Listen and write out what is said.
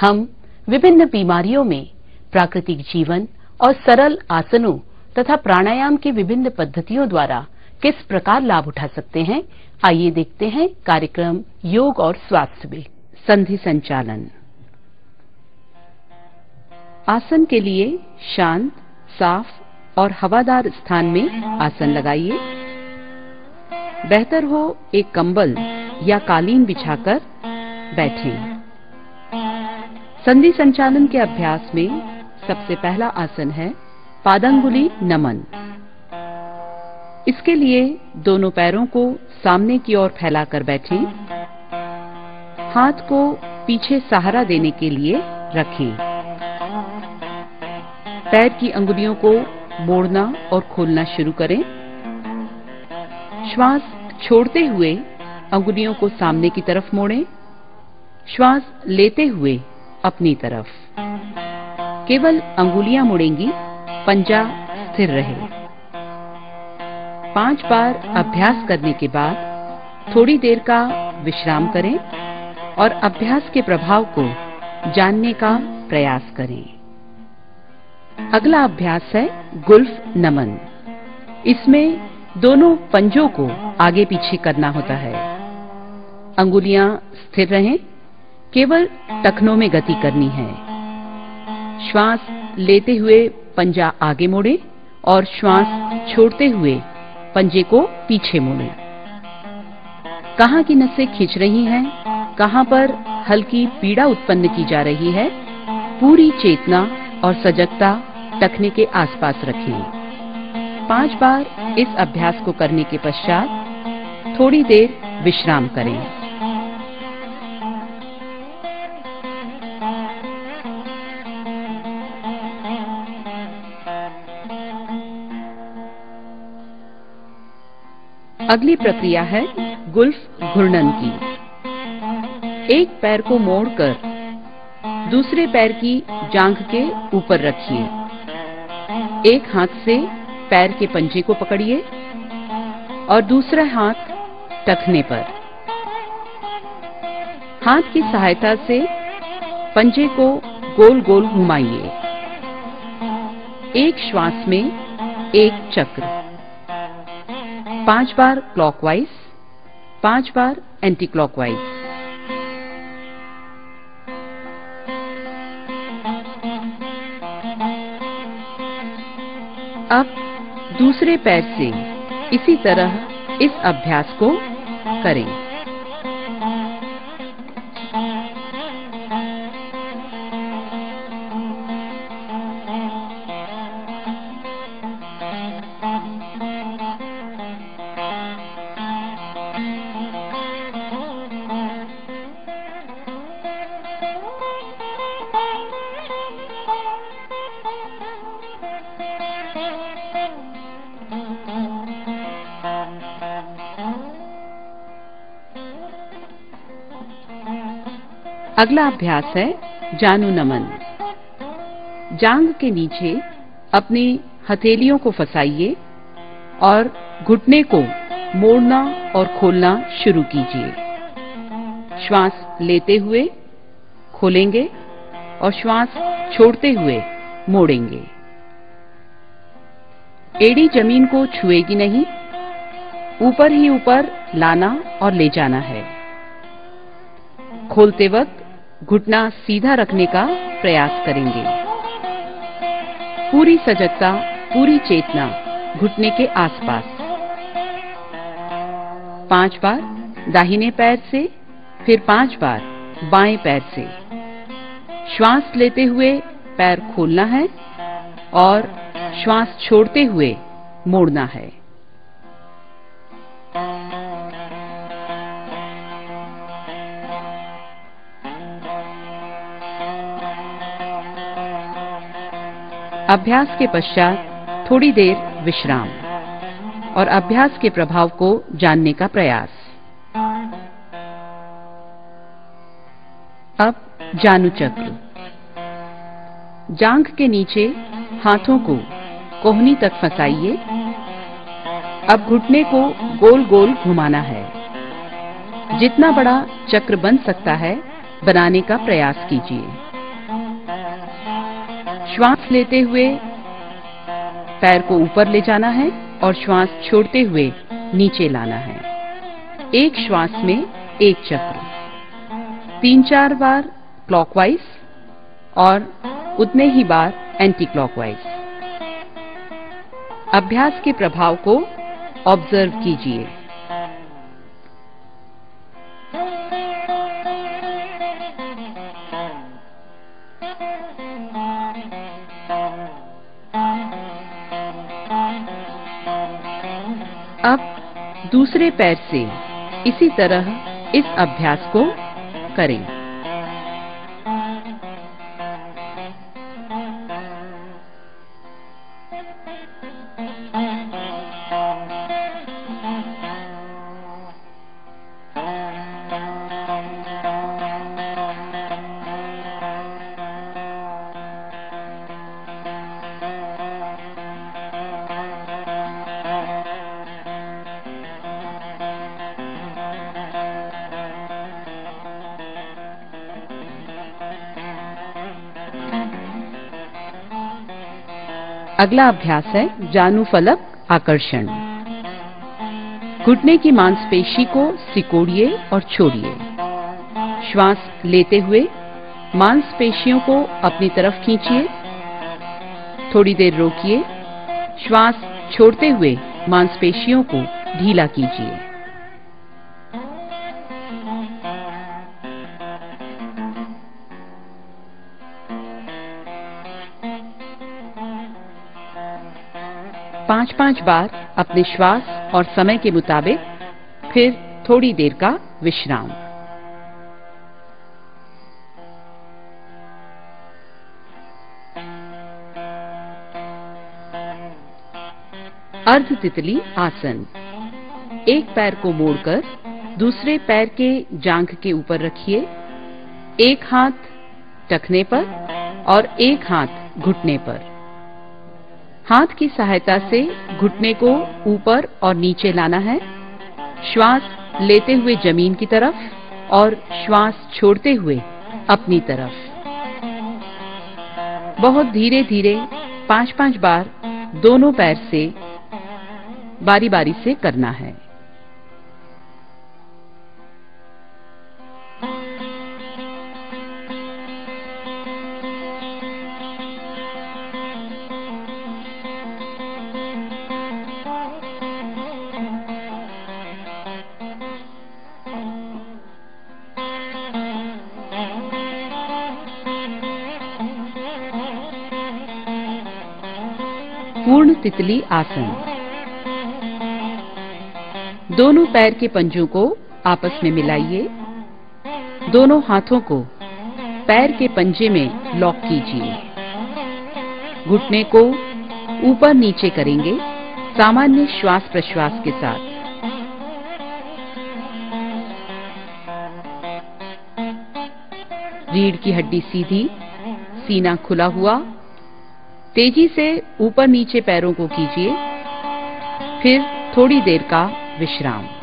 हम विभिन्न बीमारियों में प्राकृतिक जीवन और सरल आसनों तथा प्राणायाम की विभिन्न पद्धतियों द्वारा किस प्रकार लाभ उठा सकते हैं, आइए देखते हैं कार्यक्रम योग और स्वास्थ्य में। संधि संचालन। आसन के लिए शांत, साफ़ और हवादार स्थान में आसन लगाइए। बेहतर हो एक कंबल या कालीन बिछाकर बैठें। संधि संचालन के अभ्यास में सबसे पहला आसन है पादंगुली नमन। इसके लिए दोनों पैरों को सामने की ओर फैलाकर बैठें। हाथ को पीछे सहारा देने के लिए रखें। पैर की अंगुलियों को मोड़ना और खोलना शुरू करें। श्वास छोड़ते हुए अंगुलियों को सामने की तरफ़ मोड़ें। श्वास लेते हुए अपनी तरफ़। केवल अंगुलियाँ मुड़ेंगी, पंजा स्थिर रहे। पाँच बार अभ्यास करने के बाद थोड़ी देर का विश्राम करें और अभ्यास के प्रभाव को जानने का प्रयास करें। अगला अभ्यास है गुल्फ नमन। इसमें दोनों पंजों को आगे पीछे करना होता है। अंगुलियाँ स्थिर रहें। केवल टखनों में गति करनी है। श्वास लेते हुए पंजा आगे मोड़े और श्वास छोड़ते हुए पंजे को पीछे मोड़े। कहाँ की नसें खींच रही हैं, कहाँ पर हल्की पीड़ा उत्पन्न की जा रही है, पूरी चेतना और सजगता टखने के आसपास रखें। पाँच बार इस अभ्यास को करने के पश्चात थोड़ी देर विश्राम करें। अगली प्रक्रिया है गुल्फ घूर्णन की। एक पैर को मोड़कर दूसरे पैर की जांघ के ऊपर रखिए। एक हाथ से पैर के पंजे को पकड़िए और दूसरा हाथ टखने पर। हाथ की सहायता से पंजे को गोल गोल घुमाइए। एक श्वास में एक चक्र। पाँच बार क्लॉकवाइज पाँच बार एंटी क्लॉकवाइज अब दूसरे पैर से इसी तरह इस अभ्यास को करें। अगला अभ्यास है, जानू नमन। जांग के नीचे अपनी हथेलियों को फंसाइए और घुटने को मोड़ना और खोलना शुरू कीजिए। श्वास लेते हुए खोलेंगे और श्वास छोड़ते हुए मोड़ेंगे। एड़ी ज़मीन को छुएगी नहीं, ऊपर ही ऊपर लाना और ले जाना है। खोलते वक्त घुटना सीधा रखने का प्रयास करेंगे। पूरी सजगता, पूरी चेतना घुटने के आसपास। पाँच बार दाहिने पैर से, फिर पाँच बार बाएँ पैर से। श्वास लेते हुए पैर खोलना है और श्वास छोड़ते हुए मोड़ना है। अभ्यास के पश्चात थोड़ी देर विश्राम और अभ्यास के प्रभाव को जानने का प्रयास। अब जानु चक्र। जांघ के नीचे हाथों को कोहनी तक फंसाइए। अब घुटने को गोल गोल घुमाना है। जितना बड़ा चक्र बन सकता है, बनाने का प्रयास कीजिए। श्वास लेते हुए, पैर को ऊपर ले जाना है और श्वास छोड़ते हुए नीचे लाना है। एक श्वास में एक चक्र। तीन चार बार क्लॉकवाइज और उतने ही बार एंटी क्लॉकवाइज अभ्यास के प्रभाव को ऑब्ज़र्व कीजिए। दूसरे पैर से इसी तरह इस अभ्यास को करें। अगला अभ्यास है जानु फलक आकर्षण। घुटने की मांसपेशी को सिकोड़िए और छोड़िए। श्वास लेते हुए मांसपेशियों को अपनी तरफ़ खींचिए। थोड़ी देर रोकिए। श्वास छोड़ते हुए मांसपेशियों को ढीला कीजिए। पाँच पाँच बार अपने श्वास और समय के मुताबिक, फिर थोड़ी देर का विश्राम। अर्ध तितली आसन। एक पैर को मोड़कर दूसरे पैर के जांघ के ऊपर रखिए। एक हाथ टखने पर और एक हाथ घुटने पर। हाथ की सहायता से घुटने को ऊपर और नीचे लाना है। श्वास लेते हुए ज़मीन की तरफ़ और श्वास छोड़ते हुए अपनी तरफ़। बहुत धीरे धीरे पाँच पाँच बार दोनों पैर से बारी बारी से करना है। पूर्ण तितली आसन। दोनों पैर के पंजों को आपस में मिलाइए। दोनों हाथों को पैर के पंजे में लॉक कीजिए। घुटने को ऊपर नीचे करेंगे, सामान्य श्वास प्रश्वास के साथ। रीढ़ की हड्डी सीधी, सीना खुला हुआ तेज़ी से ऊपर नीचे पैरों को कीजिए फिर थोड़ी देर का विश्राम।